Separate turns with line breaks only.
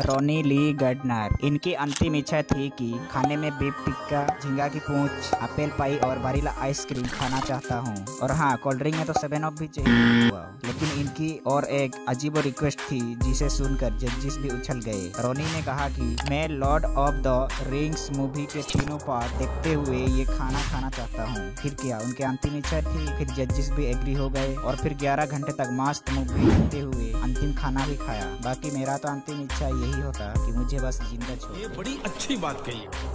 रोनी ली गडनर। इनकी अंतिम इच्छा थी कि खाने में बीफ टिक्का, झींगा की पूंछ अपेल पाई और बारीला आइसक्रीम खाना चाहता हूँ। और हाँ कोल्ड ड्रिंक में तो सेवन ऑफ़ भी चाहिए। लेकिन इनकी और एक अजीब रिक्वेस्ट थी, जिसे सुनकर जजिस भी उछल गए। रोनी ने कहा कि मैं Lord of the Rings movie के तीनों पार्ट देखते हुए ये खाना खाना चाहता हूँ। फिर क्या उनकी अंतिम इच्छा थी? फिर जजिस भी एग्री हो गए। और फिर 11 घंटे तक मस्त मूवी देखते हुए अंतिम खाना भी खाया। बाकी मेरा तो अंतिम इच्छा यही होता कि मुझे बस ज़िंदा छोड़
ये बड़ी अच्छी बात कही